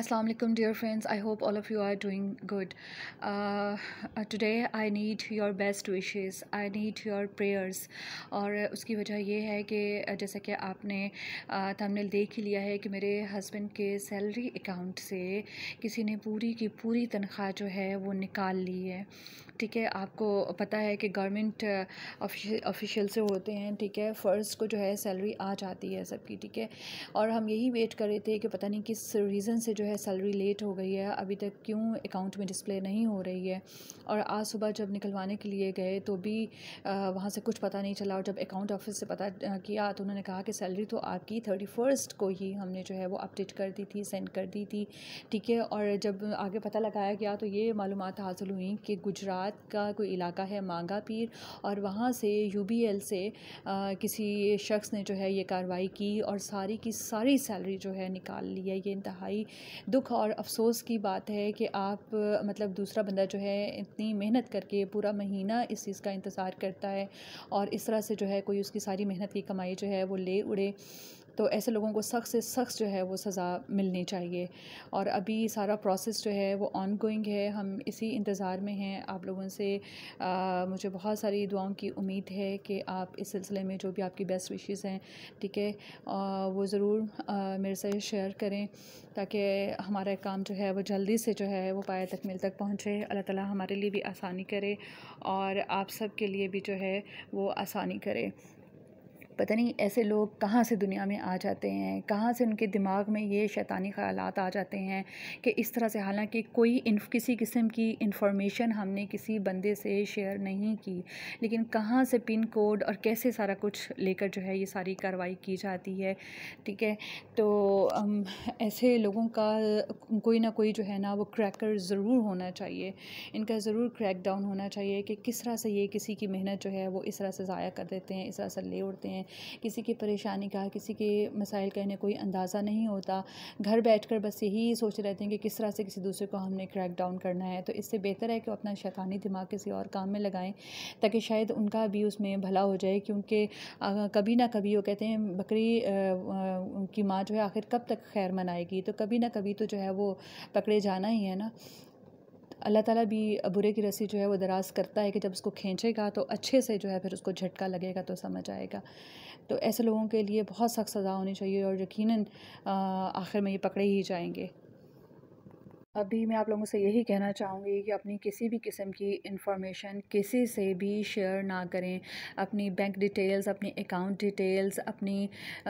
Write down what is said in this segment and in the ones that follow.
السلام علیکم dear friends I hope all of you are doing good today I need your best wishes I need your prayers اور اس کی وجہ یہ ہے کہ uh, جیسا کہ آپ نے uh, تمنیل دیکھ ہی لیا ہے کہ میرے ہسبینڈ کے سیلری اکاؤنٹ سے کسی نے پوری کی پوری تنخواہ جو ہے وہ نکال لی ہے۔ ٹھیک ہے؟ آپ کو پتہ ہے کہ گورنمنٹ آفیشیل سے ہوتے ہیں، ٹھیک ہے فرسٹ کو جو ہے سیلری آ جاتی ہے سب کی، ٹھیک ہے؟ اور ہم یہی ویٹ کر رہے تھے کہ پتہ نہیں کس ریزن سے جو ہے سیلری لیٹ ہو گئی ہے، ابھی تک کیوں اکاؤنٹ میں ڈسپلے نہیں ہو رہی ہے؟ اور آج صبح جب نکلوانے کے لیے گئے تو بھی وہاں سے کچھ پتہ نہیں چلا اور جب اکاؤنٹ آفس سے پتہ کیا تو انہوں نے کہا کہ سیلری تو آپ کی تھرٹی فرسٹ کو ہی ہم نے جو ہے وہ اپڈیٹ کر دی تھی سینڈ کر دی تھی، ٹھیک ہے؟ اور جب آگے پتہ لگایا گیا تو یہ معلومات حاصل ہوئیں کہ گجرات کا کوئی علاقہ ہے مانگا پیر اور وہاں سے یو بی ایل سے کسی شخص نے جو ہے یہ کارروائی کی اور ساری کی ساری سیلری جو ہے نکال لی ہے، یہ انتہائی دکھ اور افسوس کی بات ہے کہ آپ مطلب دوسرا بندہ جو ہے، اتنی محنت کر کے پورا مہینہ اس چیز کا انتظار کرتا ہے اور اس طرح سے جو ہے، کوئی اس کی ساری محنت کی کمائی جو ہے وہ لے اڑے۔ تو ایسے لوگوں کو سخت سے سخت جو ہے وہ سزا ملنی چاہیے اور ابھی سارا پروسیس جو ہے وہ آن گوئنگ ہے، ہم اسی انتظار میں ہیں۔ آپ لوگوں سے مجھے بہت ساری دعاؤں کی امید ہے کہ آپ اس سلسلے میں جو بھی آپ کی بیسٹ وشیز ہیں، ٹھیک ہے؟ وہ ضرور میرے سے شیئر کریں تاکہ ہمارا کام جو ہے وہ جلدی سے جو ہے وہ پائے تک مل تک پہنچے۔ اللہ تعالیٰ ہمارے لیے بھی آسانی کرے اور آپ سب کے لیے بھی جو ہے وہ آسانی کرے۔ پتہ نہیں ایسے لوگ کہاں سے دنیا میں آ جاتے ہیں، کہاں سے ان کے دماغ میں یہ شیطانی خیالات آ جاتے ہیں کہ اس طرح سے، حالانکہ کوئی انف، کسی قسم کی انفارمیشن ہم نے کسی بندے سے شیئر نہیں کی، لیکن کہاں سے پن کوڈ اور کیسے سارا کچھ لے کر جو ہے یہ ساری کارروائی کی جاتی ہے، ٹھیک ہے؟ تو ایسے لوگوں کا کوئی نہ کوئی جو ہے نا وہ کریکر ضرور ہونا چاہیے، ان کا ضرور کریک ڈاؤن ہونا چاہیے کہ کس طرح سے یہ کسی کی محنت جو ہے وہ اس طرح سے ضائع کر دیتے ہیں، اس طرح سے لے اڑتے ہیں کسی کی پریشانی کا، کسی کے مسائل کا انہیں کوئی اندازہ نہیں ہوتا۔ گھر بیٹھ کر بس یہی سوچ رہتے ہیں کہ کس طرح سے کسی دوسرے کو ہم نے کریک ڈاؤن کرنا ہے۔ تو اس سے بہتر ہے کہ وہ اپنا شیطانی دماغ کسی اور کام میں لگائیں تاکہ شاید ان کا بھی اس میں بھلا ہو جائے۔ کیونکہ کبھی نہ کبھی وہ کہتے ہیں بکری کی ماں جو ہے آخر کب تک خیر منائے گی؟ تو کبھی نہ کبھی تو جو ہے وہ پکڑے جانا ہی ہے نا۔ اللہ تعالیٰ بھی برے کی رسی جو ہے وہ دراز کرتا ہے کہ جب اس کو کھینچے گا تو اچھے سے جو ہے پھر اس کو جھٹکا لگے گا تو سمجھ آئے گا۔ تو ایسے لوگوں کے لیے بہت سخت سزا ہونی چاہیے اور یقیناً آخر میں یہ پکڑے ہی جائیں گے۔ ابھی میں آپ لوگوں سے یہی کہنا چاہوں گی کہ اپنی کسی بھی قسم کی انفارمیشن کسی سے بھی شیئر نہ کریں۔ اپنی بینک ڈیٹیلز اپنی اکاؤنٹ ڈیٹیلز اپنی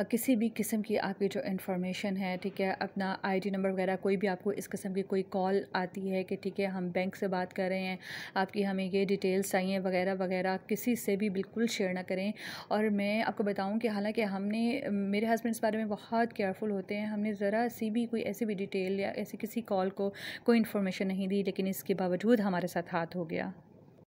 کسی بھی قسم کی آپ کی جو انفارمیشن ہے، ٹھیک ہے؟ اپنا آئی ڈی نمبر وغیرہ، کوئی بھی آپ کو اس قسم کی کوئی کال آتی ہے کہ ٹھیک ہے، ہم بینک سے بات کر رہے ہیں، آپ کی ہمیں یہ ڈیٹیلز چاہیے، وغیرہ وغیرہ، کسی سے بھی بالکل شیئر نہ کریں۔ اور میں آپ کو بتاؤں کہ حالانکہ ہم نے، میرے ہسبینڈ اس بارے میں بہت کیئرفل ہوتے ہیں۔ ہم نے ذرا سی بھی کوئی ایسی بھی ڈیٹیل یا ایسی کسی کال کو کوئی انفارمیشن نہیں دی لیکن اس کے باوجود ہمارے ساتھ ہاتھ ہو گیا۔